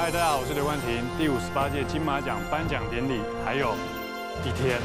嗨，大家好，我是刘冠廷。第五十八届金马奖颁奖典礼还有一天。